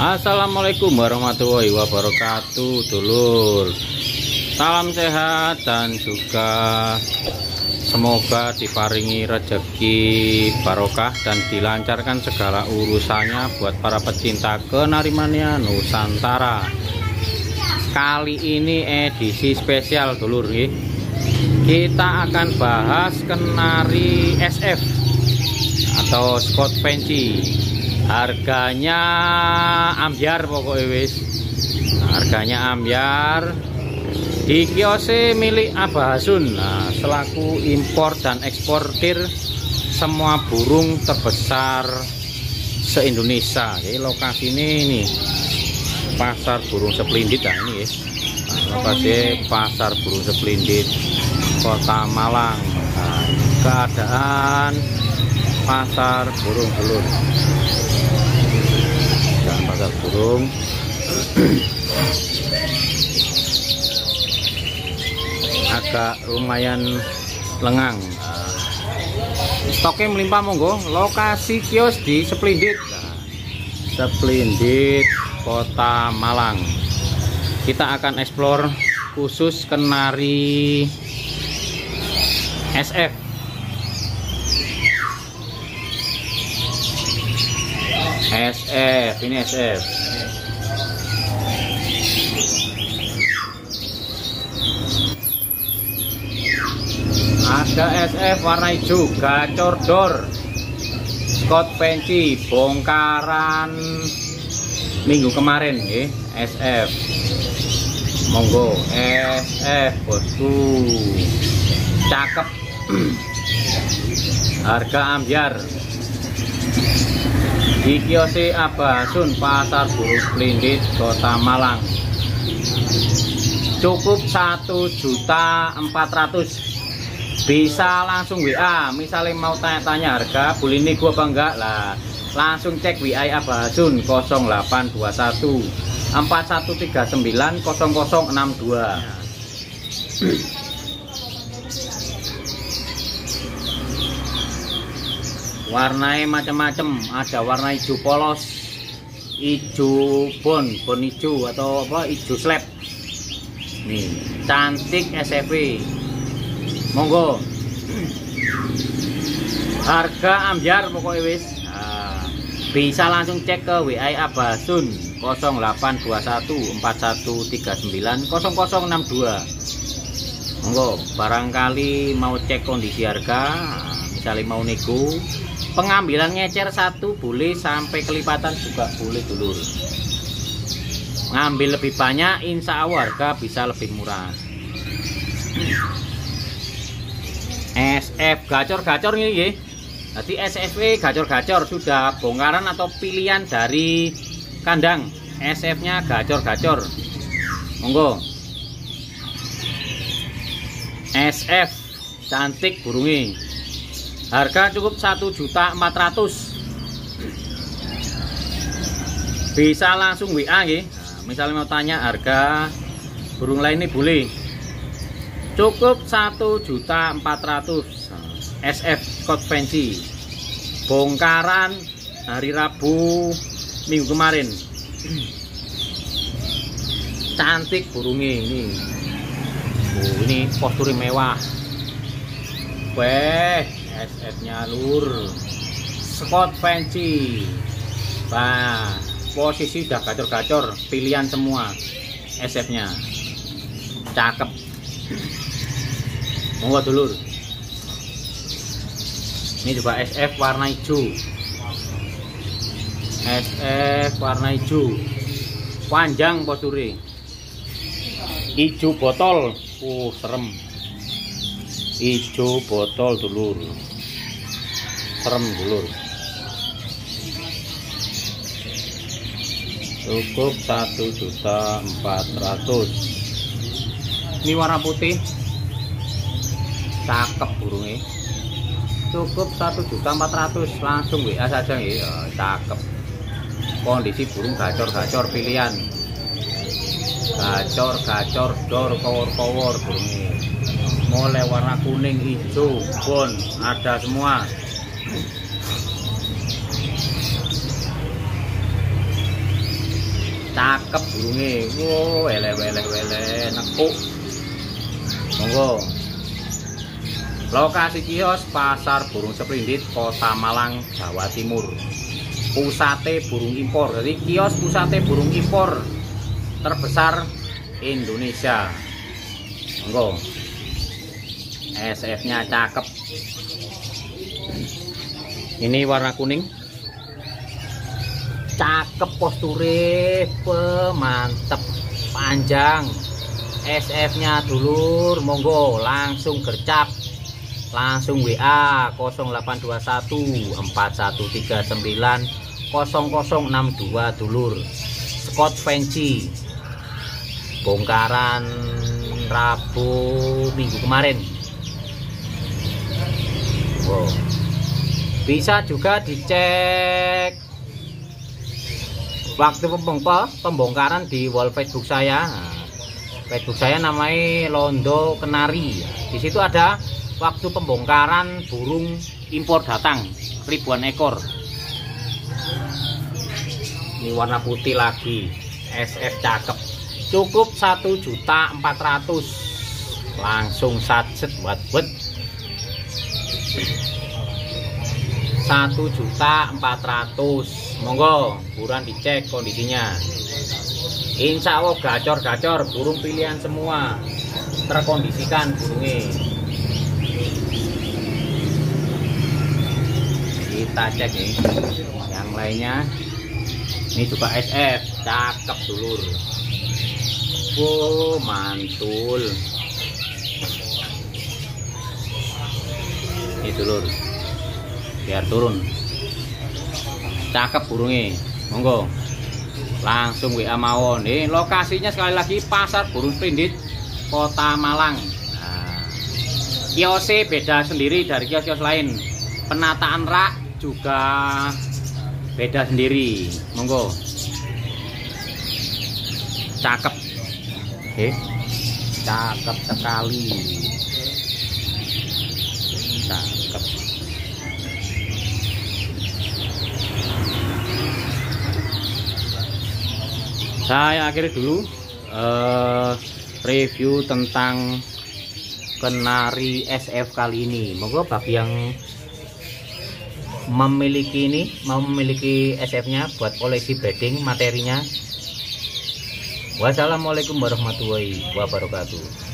Assalamualaikum warahmatullahi wabarakatuh dulur Salam sehat dan juga Semoga diparingi rezeki barokah dan dilancarkan segala urusannya buat para pecinta kenarimannya Nusantara. Kali ini edisi spesial dulur nih. Kita akan bahas kenari SF atau Scott Fancy. Harganya ambiar pokoknya wis. Harganya ambiar. Di kiose milik Abah Hasun. Nah, selaku impor dan eksportir semua burung terbesar se-Indonesia. Jadi lokasi ini ini. Pasar burung sepelindit nah ini ya lokasi pasar burung sepelindit kota Malang. Nah, keadaan pasar burung belur pasar burung. Agak lumayan lengang. Stoknya melimpah monggo. Lokasi kios di Seplindit. Seplindit Kota Malang. Kita akan eksplor khusus kenari SF SF ini SF ada SF warna hijau gacor door Scott Penci bongkaran minggu kemarin ya SF monggo SF bosku. Cakep. Harga ambiar di kiosi Abasun Pasar Burung Splendid Kota Malang. Cukup satu juta empat ratus. Bisa langsung WA misalnya mau tanya-tanya harga boleh ini gua apa enggak? Lah langsung cek WA Abasun 0821 4139 0062 warnanya macam-macam ada warna hijau polos hijau bon bon hijau atau apa hijau slab. Nih cantik SFV monggo. Harga ambiar pokoknya wis. Nah, bisa langsung cek ke WA Abasun 0821 4139 0062 monggo barangkali mau cek kondisi harga misalnya mau nego pengambilan ngecer satu boleh sampai kelipatan juga boleh dulu ngambil lebih banyak insya Allah harga bisa lebih murah. SF gacor-gacor ini ya jadi SFW gacor-gacor sudah bongkaran atau pilihan dari kandang. SF nya gacor-gacor. Monggo. SF cantik burungnya harga cukup satu juta empat ratus. Bisa langsung WA ya nah, misalnya mau tanya harga burung lain ini boleh. Cukup satu juta empat ratus. SF Code Fancy. Bongkaran hari Rabu minggu kemarin. Cantik burungnya ini. Oh, ini postur mewah weh SF nya lur. Scott Fancy. Nah posisi udah gacor-gacor pilihan semua SF nya cakep. Monggo dulur ini juga SF warna hijau. SF warna hijau. Panjang posture hijau botol. Uh serem hijau botol dulur. Serem dulur. Cukup satu juta empat ratus. Ini warna putih. Cakep burungnya. Cukup satu juta empat ratus. Langsung WA saja ya. Cakep. Kondisi burung gacor-gacor pilihan. Gacor-gacor dor kowor-kowor burungnya mulai warna kuning hijau bon. Ada semua. Cakep burunge wow wele wele wele nekuk. Monggo. Lokasi kios pasar burung seprindit kota Malang Jawa Timur. Pusate burung impor. Jadi kios pusate burung impor terbesar Indonesia. Monggo SF nya cakep. Ini warna kuning. Cakep posture mantep panjang. SF nya dulur monggo langsung gercap. Langsung WA 0821 4139 0062 dulur. Scott Fancy. Bongkaran Rabu minggu kemarin bisa juga dicek waktu pembongkaran di wall Facebook saya. Nah, Facebook saya namanya Londo Kenari. Di situ ada waktu pembongkaran burung impor datang ribuan ekor. Ini warna putih lagi. SF cakep. Cukup satu juta empat ratus. Langsung satset buat buat satu juta empat ratus. Monggo buruan dicek kondisinya. Insya Allah gacor-gacor burung pilihan semua. Terkondisikan burungnya. Kita cek nih yang lainnya ini juga SF cakep dulur. Wow mantul dulur. Biar turun. Cakep burungnya monggo. Langsung WA mawon. Nih lokasinya sekali lagi pasar burung sprindit kota Malang. Nah, kiosnya beda sendiri dari kios-kios lain. Penataan rak juga beda sendiri. Monggo. Cakep. Oke cakep sekali saya akhiri dulu uh, review tentang kenari SF kali ini. Monggo bagi yang memiliki ini mau memiliki SF nya buat koleksi breeding materinya. Wassalamualaikum warahmatullahi wabarakatuh